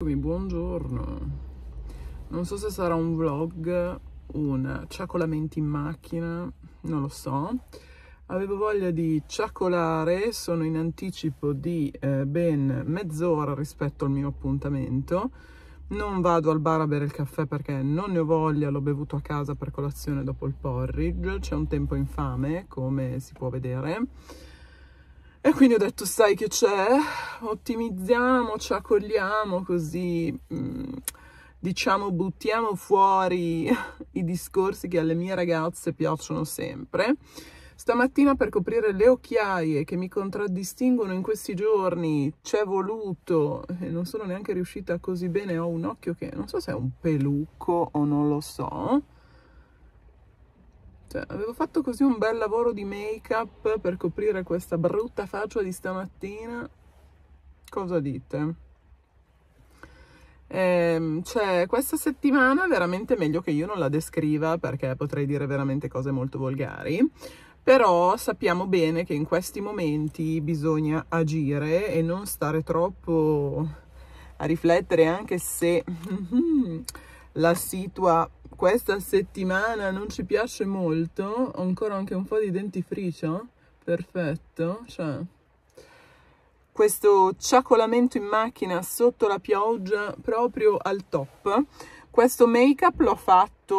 Buongiorno, non so se sarà un vlog, un ciacolamento in macchina, non lo so. Avevo voglia di ciacolare, sono in anticipo di eh, ben mezz'ora rispetto al mio appuntamento. Non vado al bar a bere il caffè perché non ne ho voglia, l'ho bevuto a casa per colazione dopo il porridge, c'è un tempo infame come si può vedere e quindi ho detto, sai che c'è? Ottimizziamo, ci accogliamo così, mm, diciamo, buttiamo fuori i discorsi che alle mie ragazze piacciono sempre. Stamattina per coprire le occhiaie che mi contraddistinguono in questi giorni c'è voluto, e non sono neanche riuscita così bene, ho un occhio che non so se è un pelucco o non lo so, cioè, avevo fatto così un bel lavoro di make up per coprire questa brutta faccia di stamattina. Cosa dite? Eh, cioè, questa settimana veramente meglio che io non la descriva perché potrei dire veramente cose molto volgari. Però sappiamo bene che in questi momenti bisogna agire e non stare troppo a riflettere anche se la situa questa settimana non ci piace molto, ho ancora anche un po' di dentifricio, perfetto, cioè questo ciacolamento in macchina sotto la pioggia proprio al top. Questo make up l'ho fatto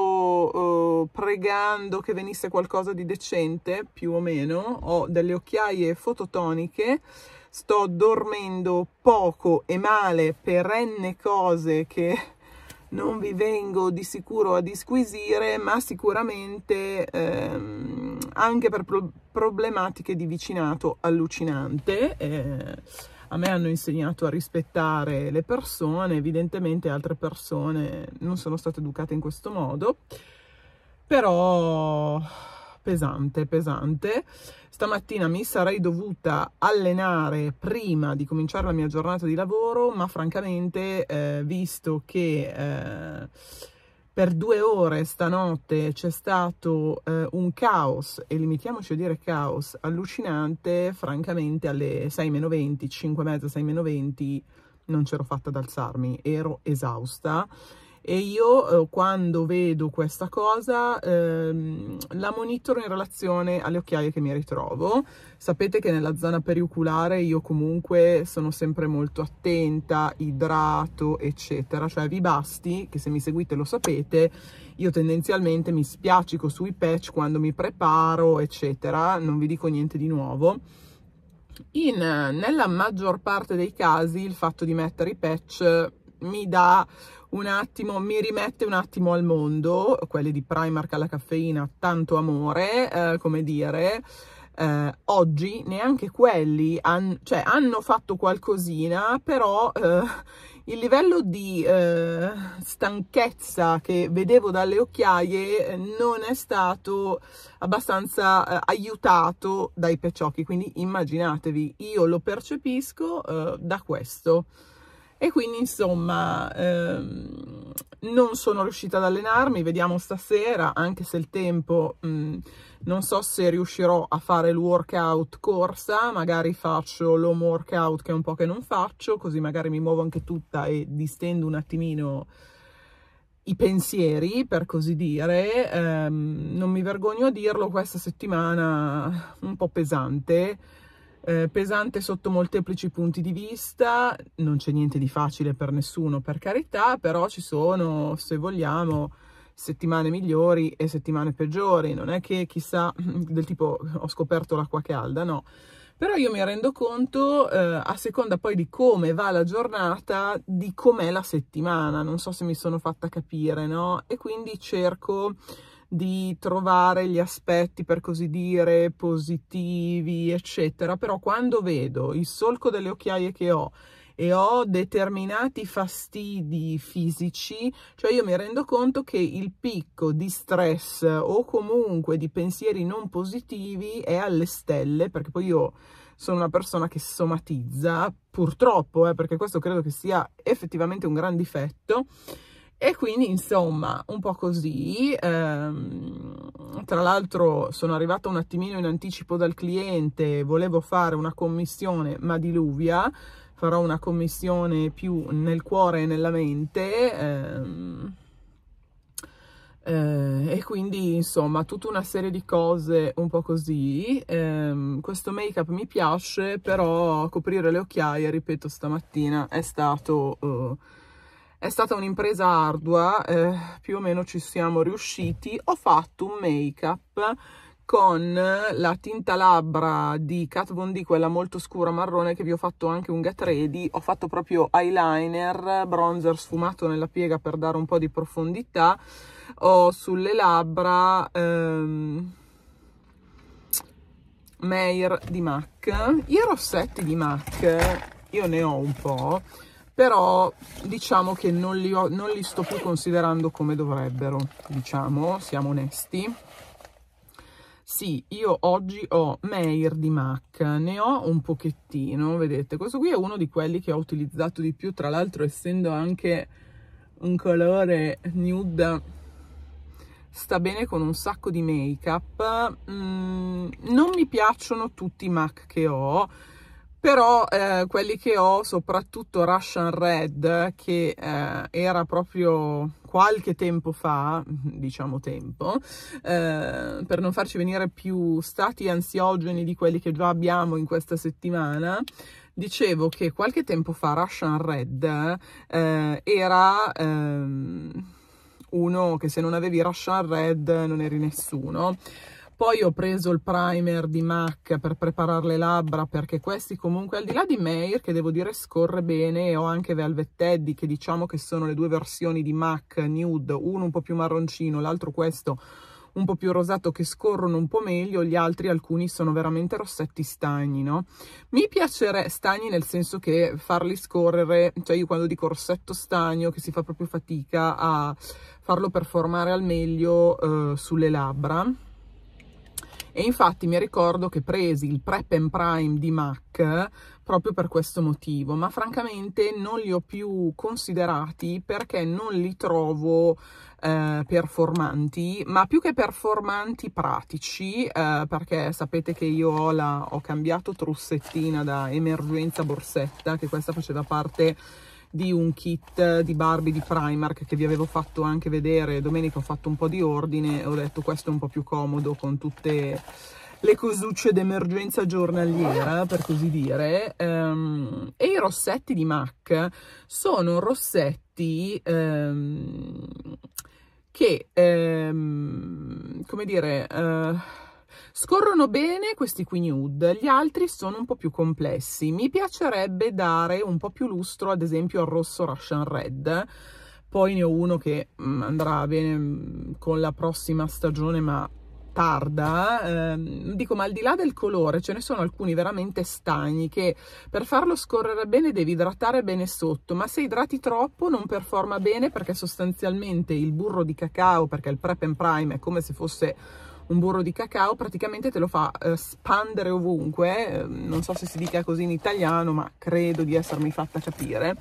uh, pregando che venisse qualcosa di decente, più o meno. Ho delle occhiaie fototoniche, sto dormendo poco e male per n cose che non vi vengo di sicuro a disquisire, ma sicuramente ehm, anche per pro problematiche di vicinato allucinante. Eh, a me hanno insegnato a rispettare le persone, evidentemente altre persone non sono state educate in questo modo, però pesante, pesante. Stamattina mi sarei dovuta allenare prima di cominciare la mia giornata di lavoro, ma francamente, eh, visto che eh, per due ore stanotte c'è stato eh, un caos, e limitiamoci a dire caos, allucinante, francamente alle 6-20, 5 6-20 non c'ero fatta ad alzarmi, ero esausta e io eh, quando vedo questa cosa ehm, la monitoro in relazione alle occhiaie che mi ritrovo. Sapete che nella zona perioculare io comunque sono sempre molto attenta, idrato, eccetera, cioè vi basti, che se mi seguite lo sapete, io tendenzialmente mi spiaccico sui patch quando mi preparo, eccetera, non vi dico niente di nuovo. In, nella maggior parte dei casi il fatto di mettere i patch mi dà un attimo, mi rimette un attimo al mondo, quelli di Primark alla caffeina, tanto amore, eh, come dire, eh, oggi neanche quelli han, cioè, hanno fatto qualcosina, però eh, il livello di eh, stanchezza che vedevo dalle occhiaie eh, non è stato abbastanza eh, aiutato dai pecciocchi, quindi immaginatevi, io lo percepisco da questo e quindi insomma ehm, non sono riuscita ad allenarmi, vediamo stasera, anche se il tempo mh, mm, non so se riuscirò a fare il workout corsa, magari faccio l'home workout che è un po' che non faccio, così magari mi muovo anche tutta e distendo un attimino i pensieri, per così dire. Ehm, non mi vergogno a dirlo, questa settimana un po' pesante, eh, pesante sotto molteplici punti di vista, non c'è niente di facile per nessuno, per carità, però ci sono, se vogliamo, settimane migliori e settimane peggiori, non è che chissà del tipo ho scoperto l'acqua calda, no. Però io mi rendo conto, eh, a seconda poi di come va la giornata, di com'è la settimana, non so se mi sono fatta capire, no? E quindi cerco di trovare gli aspetti, per così dire, positivi, eccetera, però quando vedo il solco delle occhiaie che ho e ho determinati fastidi fisici, cioè io mi rendo conto che il picco di stress o comunque di pensieri non positivi è alle stelle, perché poi io sono una persona che somatizza, purtroppo, eh, perché questo credo che sia effettivamente un gran difetto, e quindi insomma un po' così, ehm, tra l'altro sono arrivata un attimino in anticipo dal cliente, volevo fare una commissione ma diluvia, farò una commissione più nel cuore e nella mente. Ehm, eh, e quindi insomma tutta una serie di cose un po' così eh, questo make up mi piace però coprire le occhiaie ripeto stamattina è stato uh, è stata un'impresa ardua eh, più o meno ci siamo riusciti. Ho fatto un make up con la tinta labbra di Kat Von D, quella molto scura marrone che vi ho fatto anche un get ready, ho fatto proprio eyeliner, bronzer sfumato nella piega per dare un po' di profondità, ho sulle labbra ehm, Meyer di MAC, i rossetti di MAC, io ne ho un po', però diciamo che non li, ho, non li sto più considerando come dovrebbero, diciamo, siamo onesti. Sì, io oggi ho Meir di MAC, ne ho un pochettino, vedete, questo qui è uno di quelli che ho utilizzato di più, tra l'altro essendo anche un colore nude, sta bene con un sacco di make up, mm, non mi piacciono tutti i MAC che ho, però eh, quelli che ho, soprattutto Russian Red, che eh, era proprio qualche tempo fa, diciamo tempo, eh, per non farci venire più stati ansiogeni di quelli che già abbiamo in questa settimana, dicevo che qualche tempo fa Russian Red eh, era ehm, uno che se non avevi Russian Red non eri nessuno. Poi ho preso il primer di MAC per preparare le labbra perché questi comunque al di là di Meir che devo dire scorre bene ho anche Velvet Teddy che diciamo che sono le due versioni di MAC nude, uno un po' più marroncino, l'altro questo un po' più rosato che scorrono un po' meglio, gli altri alcuni sono veramente rossetti stagni, no? Mi piacerebbe, stagni nel senso che farli scorrere, cioè io quando dico rossetto stagno che si fa proprio fatica a farlo performare al meglio eh, sulle labbra, e infatti mi ricordo che presi il Prep and Prime di MAC proprio per questo motivo, ma francamente non li ho più considerati perché non li trovo eh, performanti, ma più che performanti pratici, eh, perché sapete che io ho, la, ho cambiato trussettina da emergenza borsetta, che questa faceva parte di un kit di Barbie di Primark che vi avevo fatto anche vedere. Domenica ho fatto un po' di ordine e ho detto questo è un po' più comodo con tutte le cosucce d'emergenza giornaliera per così dire. Um, e i rossetti di MAC sono rossetti um, che um, come dire uh, Scorrono bene questi qui nude, gli altri sono un po' più complessi. Mi piacerebbe dare un po' più lustro, ad esempio, al rosso Russian Red. Poi ne ho uno che mm, andrà bene mm, con la prossima stagione, ma tarda, eh, dico ma al di là del colore ce ne sono alcuni veramente stagni che per farlo scorrere bene devi idratare bene sotto, ma se idrati troppo non performa bene perché sostanzialmente il burro di cacao, perché il prep and prime è come se fosse un burro di cacao, praticamente te lo fa eh, spandere ovunque, eh, non so se si dica così in italiano, ma credo di essermi fatta capire.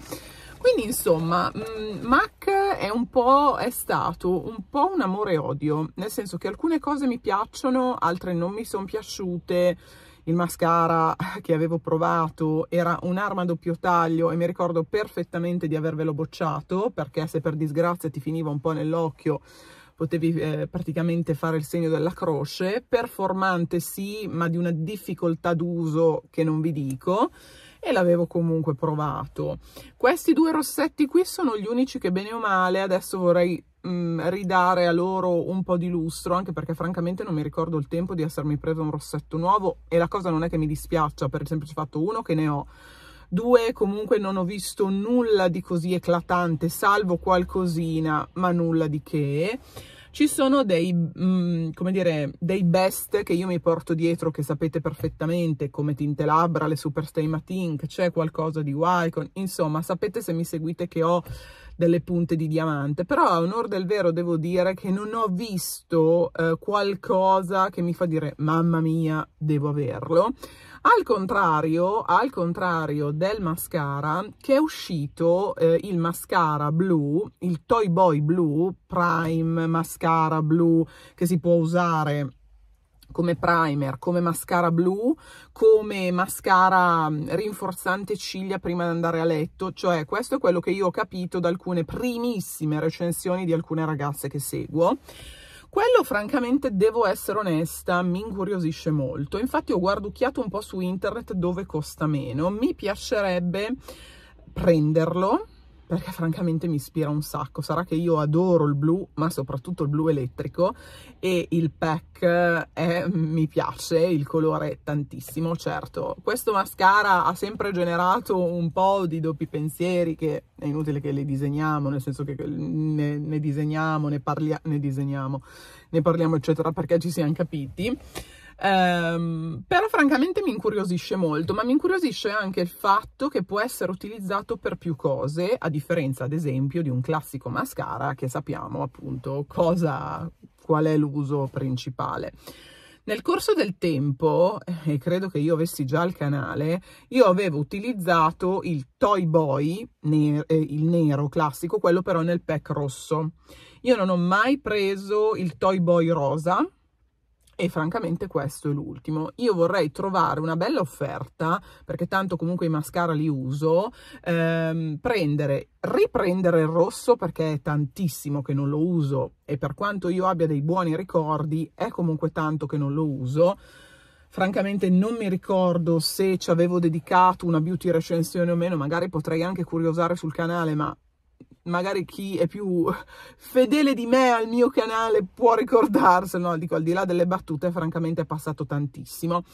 Quindi insomma, mm, MAC è un po', è stato un po' un amore odio, nel senso che alcune cose mi piacciono, altre non mi sono piaciute, il mascara che avevo provato era un'arma a doppio taglio e mi ricordo perfettamente di avervelo bocciato perché se per disgrazia ti finiva un po' nell'occhio potevi eh, praticamente fare il segno della croce, performante sì, ma di una difficoltà d'uso che non vi dico, e l'avevo comunque provato. Questi due rossetti qui sono gli unici che bene o male adesso vorrei mh, mm, ridare a loro un po' di lustro, anche perché francamente non mi ricordo il tempo di essermi preso un rossetto nuovo e la cosa non è che mi dispiaccia per il semplice fatto uno che ne ho Due, comunque non ho visto nulla di così eclatante, salvo qualcosina, ma nulla di che. Ci sono dei, mm, come dire, dei best che io mi porto dietro, che sapete perfettamente, come tinte labbra, le Super Stay Matte Ink, c'è qualcosa di Wycon, insomma, sapete se mi seguite che ho delle punte di diamante, però a onore del vero devo dire che non ho visto eh, qualcosa che mi fa dire mamma mia, devo averlo. Al contrario, al contrario del mascara che è uscito eh, il mascara blu, il Toy Boy blu, Prime mascara blu che si può usare come primer, come mascara blu, come mascara mm, rinforzante ciglia prima di andare a letto, cioè questo è quello che io ho capito da alcune primissime recensioni di alcune ragazze che seguo. Quello francamente devo essere onesta, mi incuriosisce molto. Infatti ho guarducchiato un po' su internet dove costa meno. Mi piacerebbe prenderlo perché francamente mi ispira un sacco. Sarà che io adoro il blu, ma soprattutto il blu elettrico e il pack è, mi piace, il colore tantissimo, certo. Questo mascara ha sempre generato un po' di doppi pensieri che è inutile che li disegniamo, nel senso che ne, ne disegniamo, ne, parlia, ne disegniamo, ne parliamo eccetera perché ci siamo capiti. Um, però francamente mi incuriosisce molto, ma mi incuriosisce anche il fatto che può essere utilizzato per più cose, a differenza ad esempio di un classico mascara che sappiamo appunto cosa, qual è l'uso principale. Nel corso del tempo, e credo che io avessi già il canale, io avevo utilizzato il Toy Boy, ne eh, il nero classico, quello però nel pack rosso. Io non ho mai preso il Toy Boy rosa, e francamente questo è l'ultimo. Io vorrei trovare una bella offerta, perché tanto comunque i mascara li uso, ehm, prendere, riprendere il rosso perché è tantissimo che non lo uso e per quanto io abbia dei buoni ricordi è comunque tanto che non lo uso. Francamente non mi ricordo se ci avevo dedicato una beauty recensione o meno, magari potrei anche curiosare sul canale, ma magari chi è più fedele di me al mio canale può ricordarselo, dico al di là delle battute, francamente è passato tantissimo.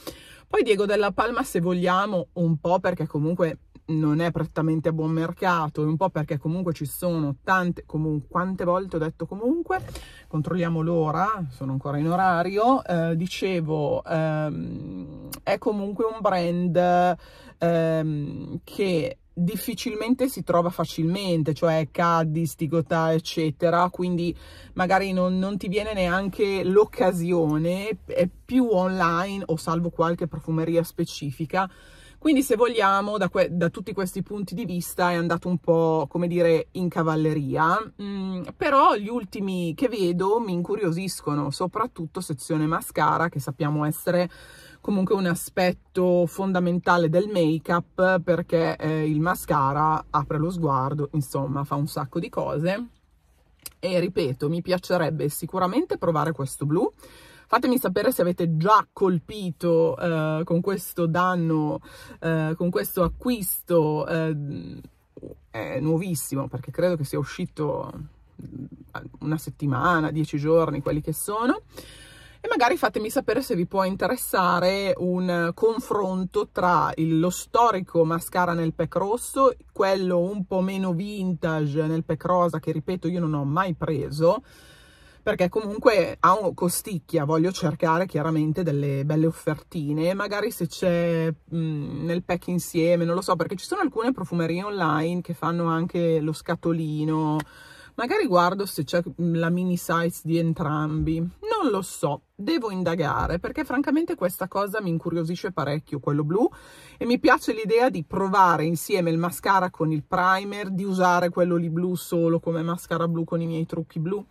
Poi Diego della Palma, se vogliamo, un po' perché comunque non è prettamente a buon mercato, un po' perché comunque ci sono tante, comunque, quante volte ho detto comunque, controlliamo l'ora, sono ancora in orario, eh, dicevo, ehm, è comunque un brand ehm, che difficilmente si trova facilmente, cioè Caddy, Stigotà, eccetera, quindi magari non, non ti viene neanche l'occasione, è più online o salvo qualche profumeria specifica. Quindi se vogliamo, da, da, tutti questi punti di vista è andato un po', come dire, in cavalleria, mm, però gli ultimi che vedo mi incuriosiscono, soprattutto sezione mascara, che sappiamo essere comunque un aspetto fondamentale del make-up perché eh, il mascara apre lo sguardo, insomma fa un sacco di cose. E ripeto mi piacerebbe sicuramente provare questo blu. Fatemi sapere se avete già colpito eh, con questo danno eh, con questo acquisto eh, è nuovissimo perché credo che sia uscito una settimana, dieci giorni, quelli che sono e magari fatemi sapere se vi può interessare un confronto tra il, lo storico mascara nel pack rosso, quello un po' meno vintage nel pack rosa che ripeto io non ho mai preso perché comunque ha un costicchia, voglio cercare chiaramente delle belle offertine, magari se c'è nel pack insieme, non lo so, perché ci sono alcune profumerie online che fanno anche lo scatolino, magari guardo se c'è la mini size di entrambi, non lo so, devo indagare perché francamente questa cosa mi incuriosisce parecchio, quello blu, e mi piace l'idea di provare insieme il mascara con il primer, di usare quello lì blu solo come mascara blu con i miei trucchi blu,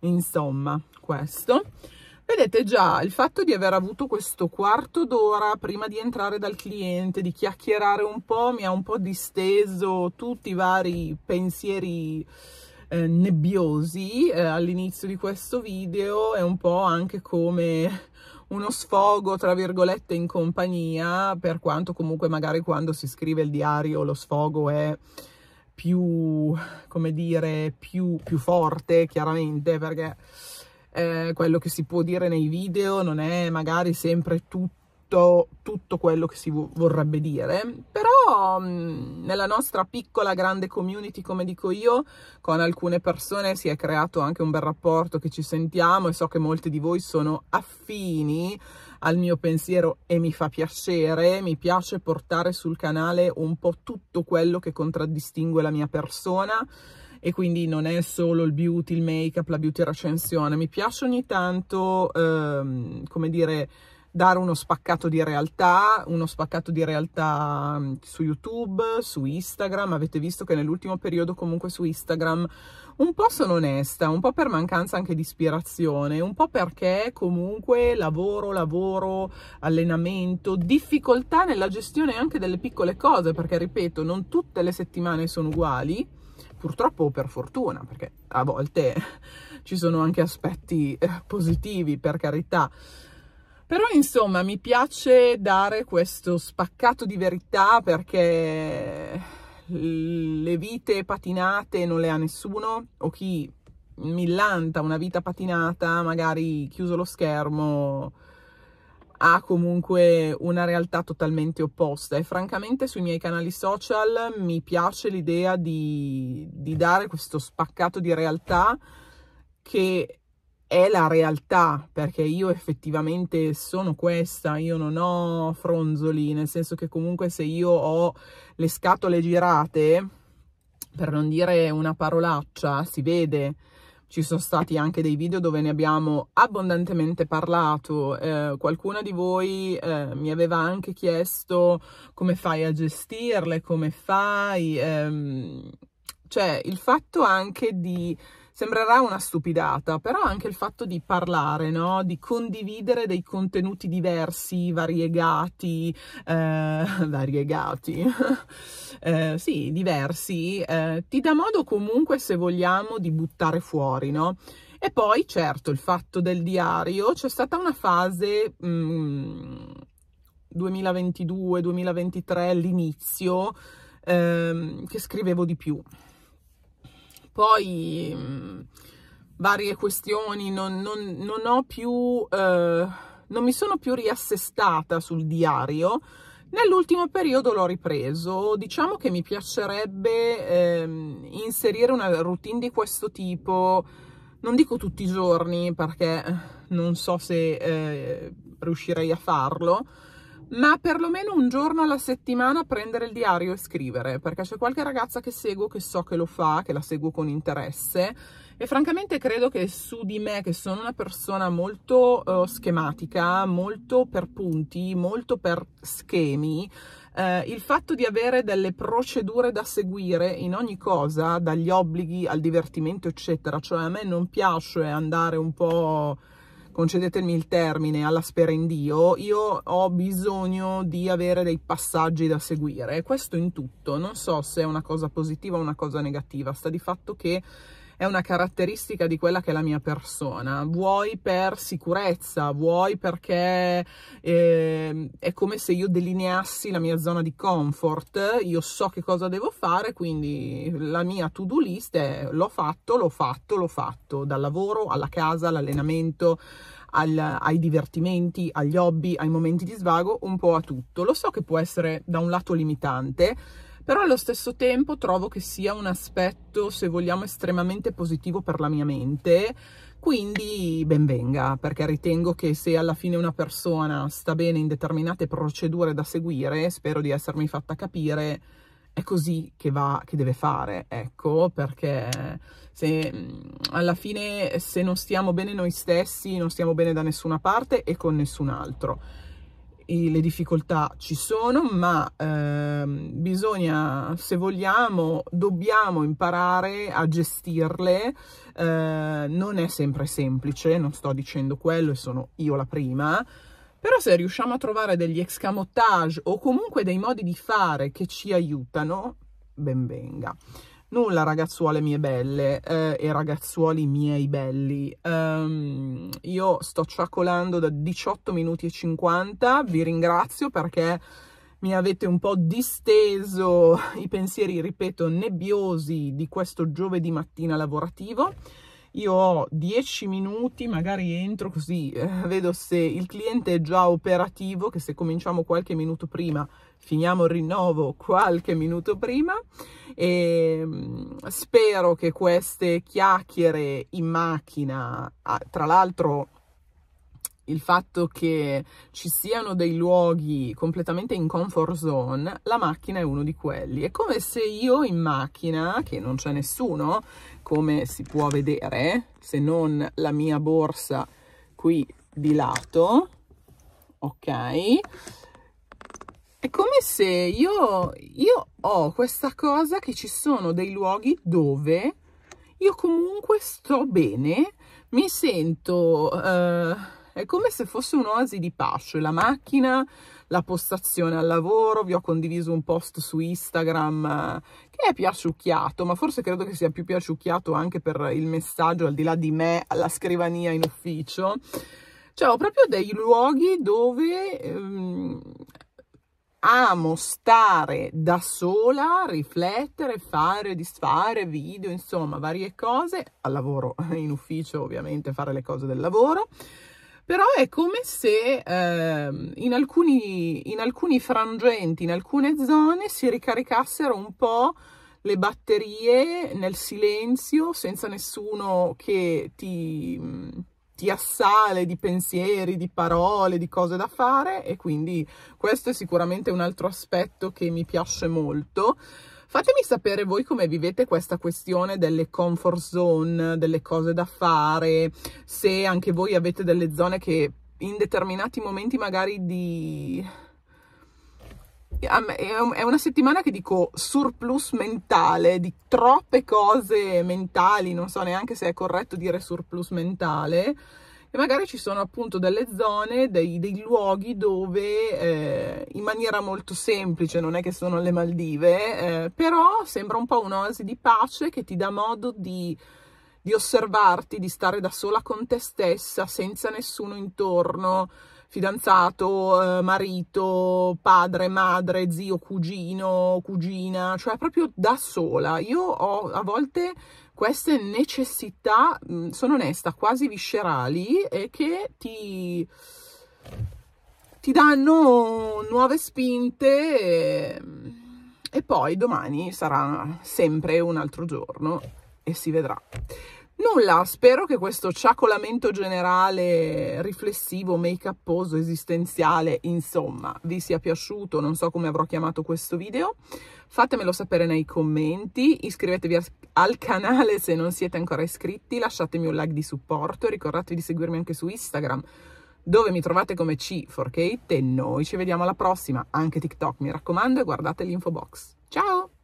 insomma, questo. Vedete già, il fatto di aver avuto questo quarto d'ora prima di entrare dal cliente, di chiacchierare un po', mi ha un po' disteso tutti i vari pensieri eh, nebbiosi eh, all'inizio di questo video è un po' anche come uno sfogo tra virgolette in compagnia per quanto comunque magari quando si scrive il diario lo sfogo è più come dire più, più forte chiaramente perché eh, quello che si può dire nei video non è magari sempre tutto tutto, tutto quello che si vorrebbe dire, però mh, nella nostra piccola grande community, come dico io, con alcune persone si è creato anche un bel rapporto che ci sentiamo e so che molti di voi sono affini al mio pensiero e mi fa piacere, mi piace portare sul canale un po' tutto quello che contraddistingue la mia persona e quindi non è solo il beauty, il make up, la beauty recensione, mi piace ogni tanto, ehm, come dire, dare uno spaccato di realtà, uno spaccato di realtà mm, su YouTube, su Instagram. Avete visto che nell'ultimo periodo comunque su Instagram un po' sono onesta, un po' per mancanza anche di ispirazione, un po' perché comunque lavoro, lavoro, allenamento, difficoltà nella gestione anche delle piccole cose, perché ripeto, non tutte le settimane sono uguali, purtroppo per fortuna, perché a volte ci sono anche aspetti eh, positivi, per carità. Però insomma mi piace dare questo spaccato di verità perché le vite patinate non le ha nessuno o chi millanta una vita patinata, magari chiuso lo schermo, ha comunque una realtà totalmente opposta. E francamente sui miei canali social mi piace l'idea di, di dare questo spaccato di realtà che è la realtà, perché io effettivamente sono questa, io non ho fronzoli, nel senso che comunque se io ho le scatole girate, per non dire una parolaccia, si vede. Ci sono stati anche dei video dove ne abbiamo abbondantemente parlato. Eh, qualcuno di voi eh, mi aveva anche chiesto come fai a gestirle, come fai. Ehm, cioè, il fatto anche di Sembrerà una stupidata, però anche il fatto di parlare, no? di condividere dei contenuti diversi, variegati, eh, variegati, eh, sì, diversi, eh, ti dà modo comunque, se vogliamo, di buttare fuori, no? E poi, certo, il fatto del diario, c'è stata una fase... Mm, 2022-2023, l'inizio, ehm, che scrivevo di più poi mh, mm, varie questioni, non, non, non ho più, eh, non mi sono più riassestata sul diario. Nell'ultimo periodo l'ho ripreso, diciamo che mi piacerebbe eh, inserire una routine di questo tipo, non dico tutti i giorni perché non so se eh, riuscirei a farlo, ma perlomeno un giorno alla settimana prendere il diario e scrivere, perché c'è qualche ragazza che seguo che so che lo fa, che la seguo con interesse e francamente credo che su di me, che sono una persona molto uh, schematica, molto per punti, molto per schemi, Uh, il fatto di avere delle procedure da seguire in ogni cosa, dagli obblighi al divertimento, eccetera, cioè a me non piace andare un po' concedetemi il termine, alla spera in Dio, io ho bisogno di avere dei passaggi da seguire. Questo in tutto, non so se è una cosa positiva o una cosa negativa, sta di fatto che è una caratteristica di quella che è la mia persona, vuoi per sicurezza, vuoi perché eh, è come se io delineassi la mia zona di comfort, io so che cosa devo fare, quindi la mia to-do list è l'ho fatto, l'ho fatto, l'ho fatto, dal lavoro alla casa, all'allenamento, al, ai divertimenti, agli hobby, ai momenti di svago, un po' a tutto. Lo so che può essere da un lato limitante, però allo stesso tempo trovo che sia un aspetto, se vogliamo, estremamente positivo per la mia mente, quindi benvenga, perché ritengo che se alla fine una persona sta bene in determinate procedure da seguire, spero di essermi fatta capire, è così che va, che deve fare, ecco, perché se alla fine se non stiamo bene noi stessi, non stiamo bene da nessuna parte e con nessun altro le difficoltà ci sono, ma ehm, bisogna, se vogliamo, dobbiamo imparare a gestirle. Eh, non è sempre semplice, non sto dicendo quello e sono io la prima, però se riusciamo a trovare degli escamotage o comunque dei modi di fare che ci aiutano, ben venga. Nulla ragazzuole mie belle eh, e ragazzuoli miei belli. Um, io sto ciacolando da 18 minuti e 50, vi ringrazio perché mi avete un po' disteso i pensieri, ripeto, nebbiosi di questo giovedì mattina lavorativo. Io ho 10 minuti, magari entro così, eh, vedo se il cliente è già operativo, che se cominciamo qualche minuto prima finiamo il rinnovo qualche minuto prima. E mm, spero che queste chiacchiere in macchina, tra l'altro il fatto che ci siano dei luoghi completamente in comfort zone, la macchina è uno di quelli. È come se io in macchina, che non c'è nessuno, come si può vedere, se non la mia borsa qui di lato, ok? È come se io, io ho questa cosa che ci sono dei luoghi dove io comunque sto bene, mi sento, eh, è come se fosse un'oasi di pace, la macchina, la postazione al lavoro, vi ho condiviso un post su Instagram eh, che è piaciucchiato, ma forse credo che sia più piaciucchiato anche per il messaggio al di là di me alla scrivania in ufficio. Cioè ho proprio dei luoghi dove ehm, amo stare da sola, riflettere, fare, disfare video, insomma, varie cose, al lavoro, in ufficio ovviamente, fare le cose del lavoro, però è come se eh, in, alcuni, in alcuni frangenti, in alcune zone si ricaricassero un po' le batterie nel silenzio, senza nessuno che ti ti assale di pensieri, di parole, di cose da fare e quindi questo è sicuramente un altro aspetto che mi piace molto. Fatemi sapere voi come vivete questa questione delle comfort zone, delle cose da fare, se anche voi avete delle zone che in determinati momenti magari di è una settimana che dico surplus mentale, di troppe cose mentali, non so neanche se è corretto dire surplus mentale, e magari ci sono appunto delle zone, dei, dei luoghi dove eh, in maniera molto semplice, non è che sono le Maldive, eh, però sembra un po' un'oasi di pace che ti dà modo di, di osservarti, di stare da sola con te stessa, senza nessuno intorno, fidanzato, eh, marito, padre, madre, zio, cugino, cugina, cioè proprio da sola. Io ho a volte queste necessità, mm, sono onesta, quasi viscerali e che ti, ti danno nuove spinte e, e poi domani sarà sempre un altro giorno e si vedrà. Nulla, spero che questo ciacolamento generale, riflessivo, make-uposo, esistenziale, insomma, vi sia piaciuto, non so come avrò chiamato questo video. Fatemelo sapere nei commenti, iscrivetevi al canale se non siete ancora iscritti, lasciatemi un like di supporto, ricordatevi di seguirmi anche su Instagram, dove mi trovate come C4Kate e noi ci vediamo alla prossima, anche TikTok mi raccomando e guardate l'info box. Ciao!